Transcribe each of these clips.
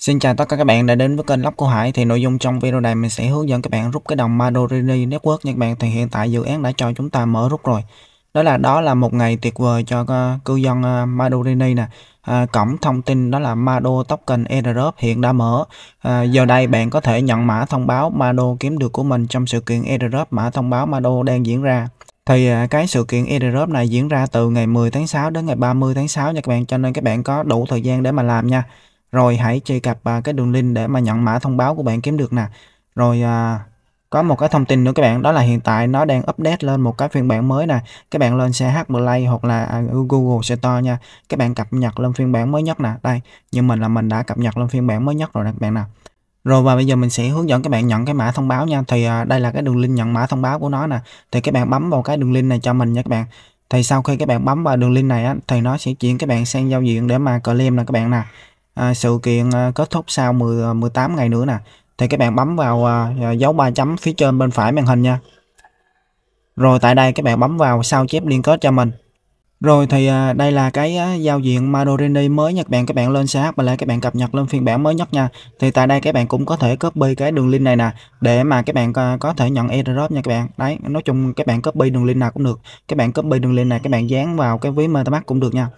Xin chào tất cả các bạn đã đến với kênh Lóc của Hải. Thì nội dung trong video này mình sẽ hướng dẫn các bạn rút cái đồng Madorini Network nha các bạn. Thì hiện tại dự án đã cho chúng ta mở rút rồi. Đó là đó là một ngày tuyệt vời cho uh, cư dân ờ, uh, Madorini nè. À, cổng thông tin đó là Mado Token Airdrop hiện đã mở. À, giờ đây bạn có thể nhận mã thông báo Mado kiếm được của mình trong sự kiện Airdrop mã thông báo Mado đang diễn ra. Thì cái sự kiện airdrop này diễn ra từ ngày 10 tháng 6 đến ngày 30 tháng 6 nha các bạn. Cho nên các bạn có đủ thời gian để mà làm nha rồi hãy truy cập uh, cái đường link để mà nhận mã thông báo của bạn kiếm được nè. Rồi uh, có một cái thông tin nữa các bạn đó là hiện tại nó đang update lên một cái phiên bản mới nè. Các bạn lên CH Play hoặc là à, Google Store nha. Các bạn cập nhật lên phiên bản mới nhất nè. Đây nhưng mình là mình đã cập nhật lên phiên bản mới nhất rồi nè các bạn nào rồi và bây giờ mình sẽ hướng dẫn các bạn nhận cái mã thông báo nha. Thì à, đây là cái đường link nhận mã thông báo của nó nè. Thì các bạn bấm vào cái đường link này cho mình nha các bạn. Thì sau khi các bạn bấm vào đường link này á, thì nó sẽ chuyển các bạn sang giao diện để mà claim nè các bạn nè à, sự kiện à, kết thúc sau 10 18 à, ngày nữa nè. Thì các bạn bấm vào à, à, dấu ba chấm phía trên bên phải màn hình nha. Rồi tại đây các bạn bấm vào sao chép liên kết cho mình. Rồi thì à, đây là cái à, giao diện Madorini mới nha các bạn các bạn lên CH và lại các bạn cập nhật lên phiên bản mới nhất nha. Thì tại đây các bạn cũng có thể copy cái đường link này nè để mà các bạn có, có thể nhận airdrop nha các bạn. Đấy nói chung các bạn copy đường link nào cũng được. Các bạn copy đường link này các bạn dán vào cái ví MetaMask cũng được nha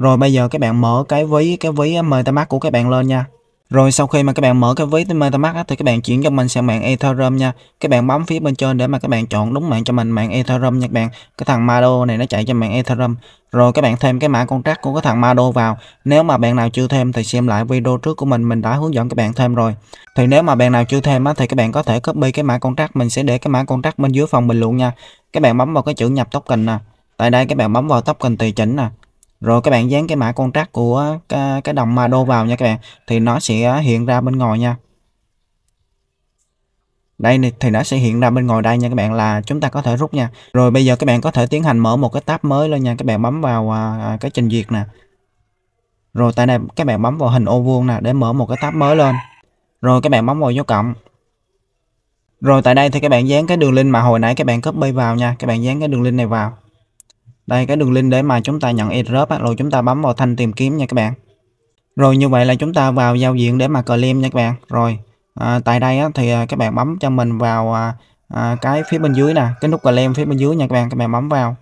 rồi bây giờ các bạn mở cái ví cái ví MetaMask của các bạn lên nha rồi sau khi mà các bạn mở cái ví MetaMask á, thì các bạn chuyển cho mình sang mạng Ethereum nha. Các bạn bấm phía bên trên để mà các bạn chọn đúng mạng cho mình mạng Ethereum nha các bạn. Cái thằng Mado này nó chạy cho mạng Ethereum. Rồi các bạn thêm cái mã contract của cái thằng Mado vào. Nếu mà bạn nào chưa thêm thì xem lại video trước của mình mình đã hướng dẫn các bạn thêm rồi. Thì nếu mà bạn nào chưa thêm á, thì các bạn có thể copy cái mã contract mình sẽ để cái mã contract bên dưới phần bình luận nha. Các bạn bấm vào cái chữ nhập token nè. Tại đây các bạn bấm vào token tùy chỉnh nè rồi các bạn dán cái mã contract của cái, cái đồng Mado vào nha các bạn thì nó sẽ hiện ra bên ngoài nha. Đây thì nó sẽ hiện ra bên ngoài đây nha các bạn là chúng ta có thể rút nha. Rồi bây giờ các bạn có thể tiến hành mở một cái tab mới lên nha các bạn bấm vào à, à, cái trình duyệt nè. Rồi tại đây các bạn bấm vào hình ô vuông nè để mở một cái tab mới lên. Rồi các bạn bấm vào dấu cộng. Rồi tại đây thì các bạn dán cái đường link mà hồi nãy các bạn copy vào nha các bạn dán cái đường link này vào đây cái đường link để mà chúng ta nhận airdrop á, rồi chúng ta bấm vào thanh tìm kiếm nha các bạn. Rồi như vậy là chúng ta vào giao diện để mà claim nha các bạn. Rồi à, tại đây á, thì à, các bạn bấm cho mình vào à, à, cái phía bên dưới nè cái nút claim phía bên dưới nha các bạn các bạn bấm vào.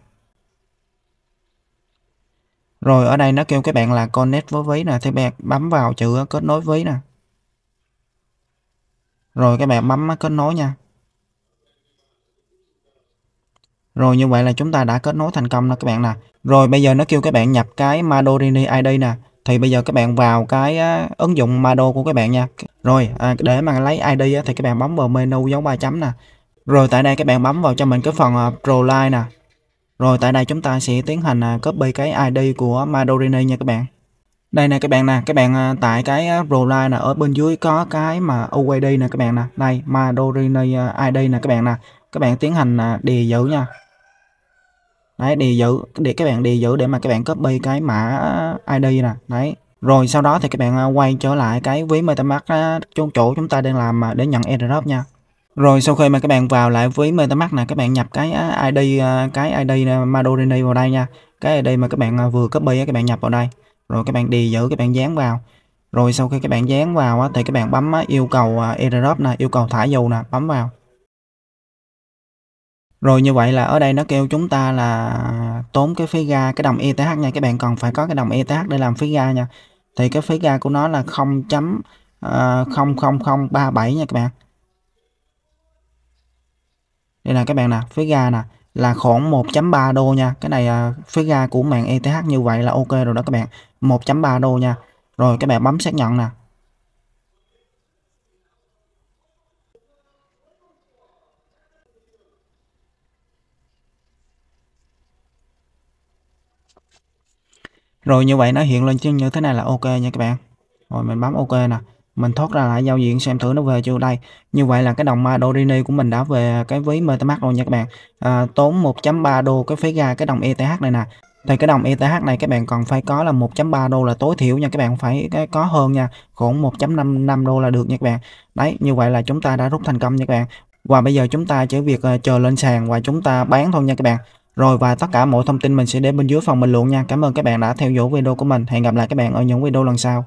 Rồi ở đây nó kêu các bạn là connect với ví nè thì bạn bấm vào chữ kết nối ví nè. Rồi các bạn bấm kết nối nha. Rồi như vậy là chúng ta đã kết nối thành công nè các bạn nè. Rồi bây giờ nó kêu các bạn nhập cái Madorini ID nè. Thì bây giờ các bạn vào cái ứng dụng Mado của các bạn nha. Rồi à, để mà lấy ID á, thì các bạn bấm vào menu dấu ba chấm nè. Rồi tại đây các bạn bấm vào cho mình cái phần uh, nè. Rồi tại đây chúng ta sẽ tiến hành uh, copy cái ID của Madorini nha các bạn. Đây nè các bạn nè, các bạn à, uh, tại cái ProLine nè ở bên dưới có cái mà UID nè các bạn nè. Đây Madorini uh, ID nè các bạn nè. Các bạn tiến hành uh, giữ nha đấy đi giữ để các bạn đi giữ để mà các bạn copy cái mã ID nè. Đấy. Rồi sau đó thì các bạn à, quay trở lại cái ví MetaMask à, chỗ chỗ chúng ta đang làm để nhận airdrop nha. Rồi sau khi mà các bạn vào lại với MetaMask này, các bạn nhập cái à, ID cái ID Madorini vào đây nha. Cái ID mà các bạn vừa copy các bạn nhập vào đây. Rồi các bạn đi giữ các bạn dán vào. Rồi sau khi các bạn dán vào thì các bạn bấm yêu cầu airdrop nè yêu cầu thả dù nè bấm vào rồi như vậy là ở đây nó kêu chúng ta là tốn cái phí ga, cái đồng ETH nha. Các bạn còn phải có cái đồng ETH để làm phí ga nha. Thì cái phí ga của nó là 0.00037 ờ, nha các bạn. Đây là các bạn nè, phí ga nè là khoảng 1.3 đô nha. Cái này ờ, phí ga của mạng ETH như vậy là ok rồi đó các bạn. 1.3 đô nha. Rồi các bạn bấm xác nhận nè. Rồi như vậy nó hiện lên chân như thế này là ok nha các bạn. Rồi mình bấm ok nè. Mình thoát ra lại giao diện xem thử nó về chưa. Đây như vậy là cái đồng ma dorini của mình đã về cái ví MetaMask rồi nha các bạn. À, tốn 1.3 đô cái phí ra cái đồng ETH này nè. Thì cái đồng ETH này các bạn còn phải có là 1.3 đô là tối thiểu nha các bạn. Phải có hơn nha. Khoảng 1.55 đô là được nha các bạn. Đấy như vậy là chúng ta đã rút thành công nha các bạn. Và bây giờ chúng ta chỉ việc ờ, chờ lên sàn và chúng ta bán thôi nha các bạn rồi và tất cả mọi thông tin mình sẽ để bên dưới phần bình luận nha. Cảm ơn các bạn đã theo dõi video của mình. Hẹn gặp lại các bạn ở những video lần sau.